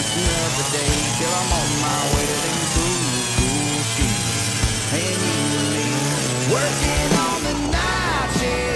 It's another day till I'm on my way to them cool, cool sheets. And you and me working on the night shift.